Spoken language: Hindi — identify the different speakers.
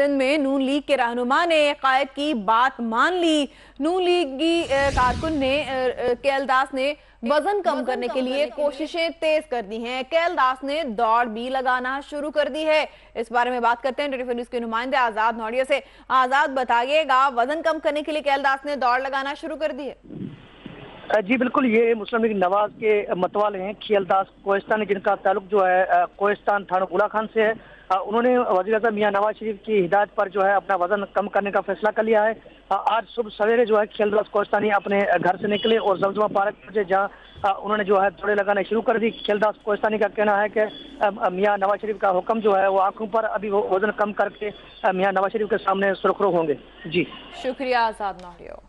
Speaker 1: सिंध में नून लीग के रहनुमा ने कायद की बात मान ली। नून लीगी कारकुन ने केएल दास ने वज़न कम करने के लिए कोशिशें तेज कर दी हैं। केएल दास ने दौड़ भी लगाना शुरू कर दी है। इस बारे में बात करते हैं न्यूज़ के नुमाइंदे आज़ाद नौड़िया से। आज़ाद बताइएगा वज़न कम करने के लिए केएल दास ने दौड़ लगाना शुरू कर दी है।
Speaker 2: जी, बिल्कुल, ये मुस्लिम लीग नवाज़ के मतवाले हैं, खियलदास कोहिस्तानी, जिनका ताल्लुक जो है कोहिस्तान थाना गुला खान से है। उन्होंने वजी अजम मियाँ नवाज़ शरीफ की हिदायत पर जो है, अपना वज़न कम करने का फैसला कर लिया है। आज सुबह सवेरे जो है खेलदास कोस्तानी अपने घर से निकले और जमजमा पार्क पहुँचे, जहाँ उन्होंने जो है, दौड़े लगाने शुरू कर दी। खेलदास कोस्तानी का कहना है कि मियाँ नवाज़ शरीफ का हुक्म जो है, वो आँखों पर अभी वो वज़न कम करके मियाँ नवाज़ शरीफ के सामने सुरखरू होंगे। जी।
Speaker 1: शुक्रिया आज़ाद नारियो